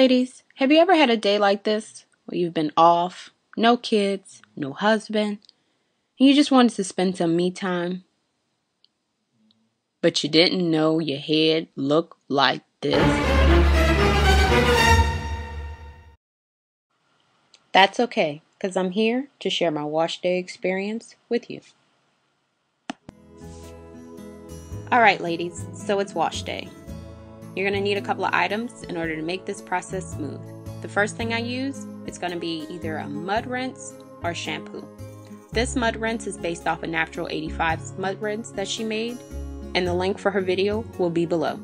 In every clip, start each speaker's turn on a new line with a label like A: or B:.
A: ladies, have you ever had a day like this where you've been off, no kids, no husband, and you just wanted to spend some me time? But you didn't know your head looked like this? That's okay, because I'm here to share my wash day experience with you. Alright, ladies, so it's wash day. You're going to need a couple of items in order to make this process smooth. The first thing I use is going to be either a mud rinse or shampoo. This mud rinse is based off a Naptural85's mud rinse that she made, and the link for her video will be below.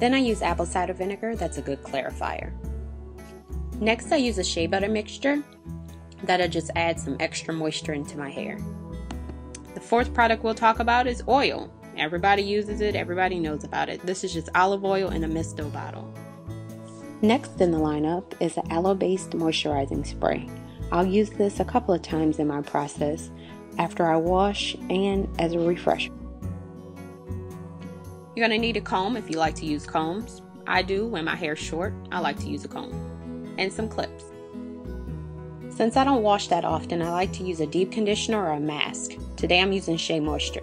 A: Then I use apple cider vinegar, that's a good clarifier. Next I use a shea butter mixture that'll just add some extra moisture into my hair. The fourth product we'll talk about is oil. Everybody uses it, everybody knows about it. This is just olive oil in a misto bottle. Next in the lineup is an aloe based moisturizing spray. I'll use this a couple of times in my process after I wash and as a refresher. You're going to need a comb if you like to use combs. I do when my hair's short, I like to use a comb. And some clips. Since I don't wash that often, I like to use a deep conditioner or a mask. Today I'm using Shea Moisture.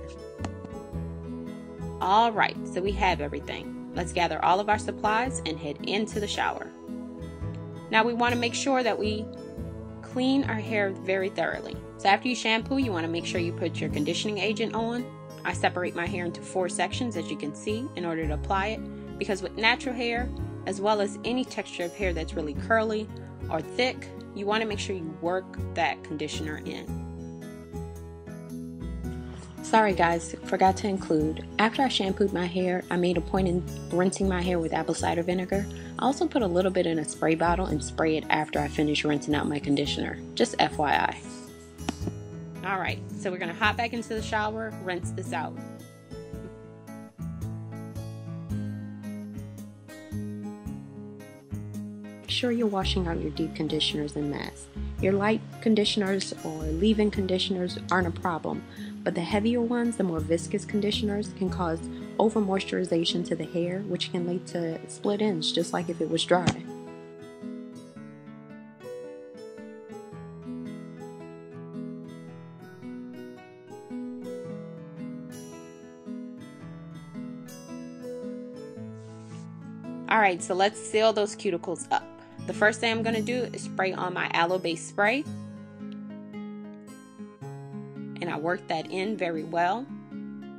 A: Alright, so we have everything. Let's gather all of our supplies and head into the shower. Now we want to make sure that we clean our hair very thoroughly. So after you shampoo, you want to make sure you put your conditioning agent on. I separate my hair into four sections as you can see in order to apply it because with natural hair, as well as any texture of hair that's really curly or thick, you want to make sure you work that conditioner in. Sorry guys, forgot to include. After I shampooed my hair, I made a point in rinsing my hair with apple cider vinegar. I also put a little bit in a spray bottle and spray it after I finish rinsing out my conditioner. Just FYI. Alright, so we're going to hop back into the shower, rinse this out. Sure you're washing out your deep conditioners and masks. Your light conditioners or leave-in conditioners aren't a problem, but the heavier ones, the more viscous conditioners, can cause over moisturization to the hair, which can lead to split ends, just like if it was dry. Alright, so let's seal those cuticles up. The first thing I'm going to do is spray on my aloe base spray. And I work that in very well.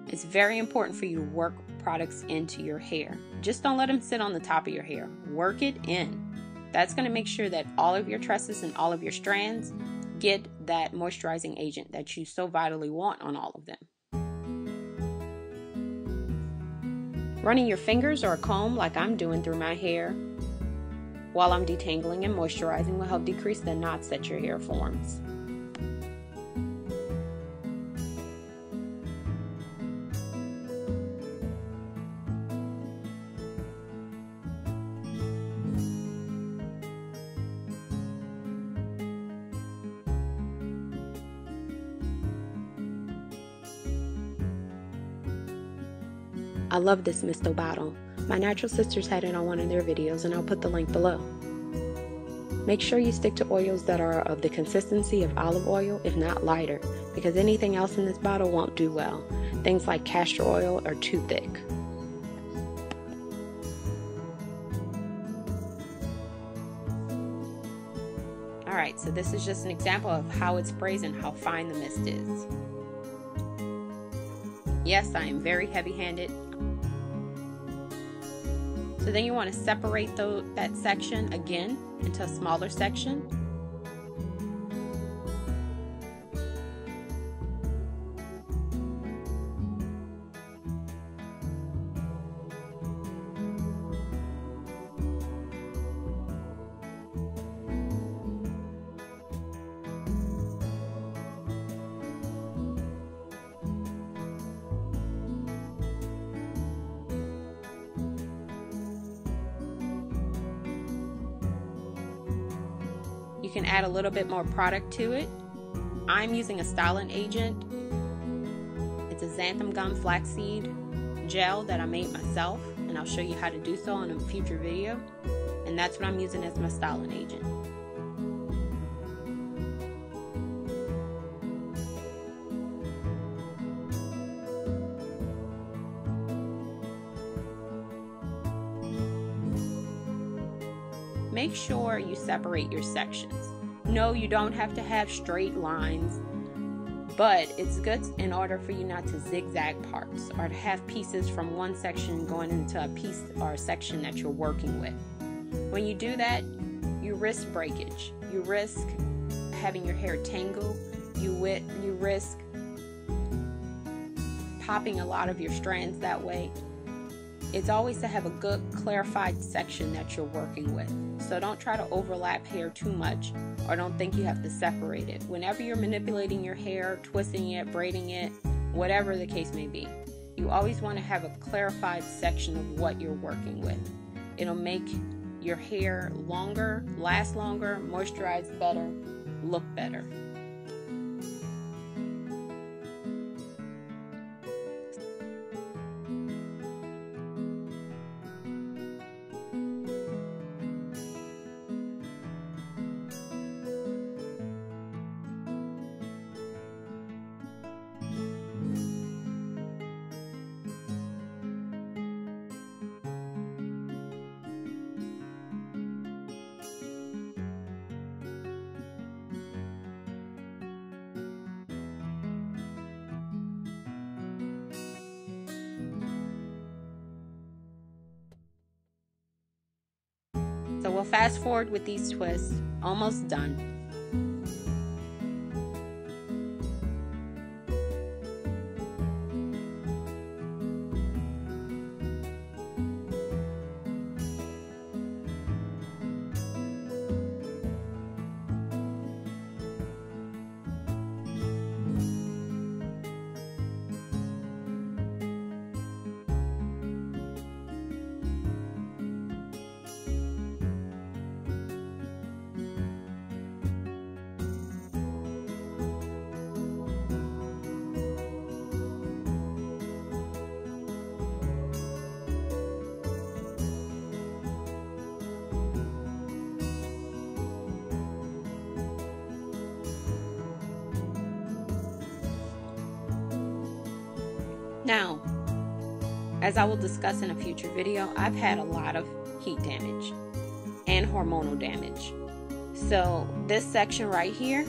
A: It's very important for you to work products into your hair. Just don't let them sit on the top of your hair. Work it in. That's going to make sure that all of your tresses and all of your strands get that moisturizing agent that you so vitally want on all of them. Running your fingers or a comb like I'm doing through my hair while I'm detangling and moisturizing will help decrease the knots that your hair forms. I love this misto bottle. My Natural Sistas had it on one of their videos and I'll put the link below. Make sure you stick to oils that are of the consistency of olive oil, if not lighter, because anything else in this bottle won't do well. Things like castor oil are too thick. Alright, so this is just an example of how it sprays and how fine the mist is. Yes, I am very heavy handed. So then you want to separate the, that section again into a smaller section can add a little bit more product to it. I'm using a styling agent. It's a xanthan gum flaxseed gel that I made myself, and I'll show you how to do so in a future video. And that's what I'm using as my styling agent. Make sure you separate your sections. No, you don't have to have straight lines but it's good in order for you not to zigzag parts or to have pieces from one section going into a piece or a section that you're working with. When you do that, you risk breakage. You risk having your hair tangle. You you risk popping a lot of your strands that way. It's always to have a good clarified section that you're working with. So don't try to overlap hair too much or don't think you have to separate it. Whenever you're manipulating your hair, twisting it, braiding it, whatever the case may be, you always want to have a clarified section of what you're working with. It'll make your hair longer, last longer, moisturize better, look better. So we'll fast forward with these twists, almost done. Now, as I will discuss in a future video, I've had a lot of heat damage and hormonal damage. So this section right here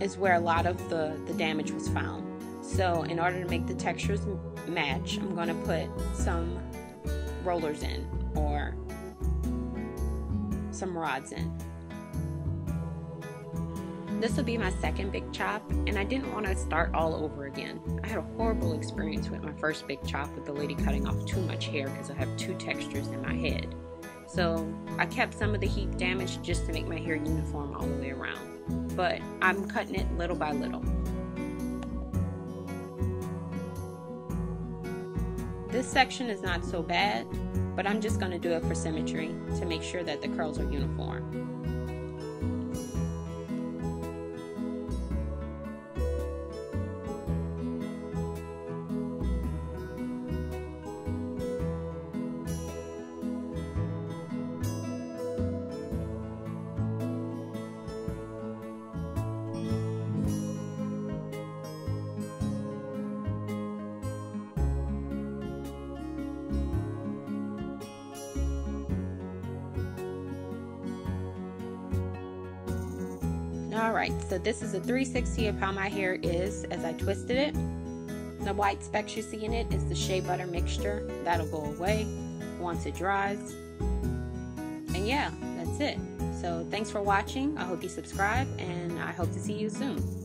A: is where a lot of the, the damage was found. So in order to make the textures match, I'm going to put some rollers in or some rods in. This will be my second big chop, and I didn't want to start all over again. I had a horrible experience with my first big chop with the lady cutting off too much hair because I have two textures in my head. So I kept some of the heat damage just to make my hair uniform all the way around. But I'm cutting it little by little. This section is not so bad, but I'm just going to do it for symmetry to make sure that the curls are uniform. Alright, so this is a 360 of how my hair is as I twisted it. The white specks you see in it is the shea butter mixture. That'll go away once it dries. And yeah, that's it. So thanks for watching. I hope you subscribe and I hope to see you soon.